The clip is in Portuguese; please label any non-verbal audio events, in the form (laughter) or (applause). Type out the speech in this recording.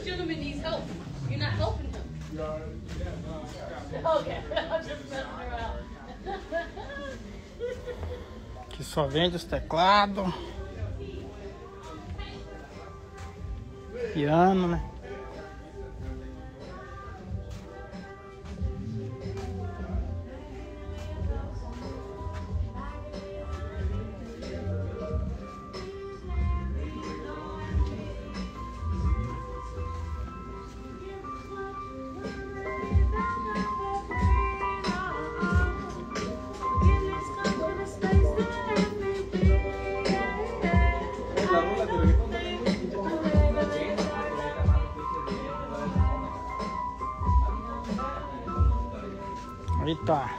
This gentleman needs help. You're not helping him. Okay. (laughs) (laughs) Que só vende os teclados. Piano, né? Aí tá.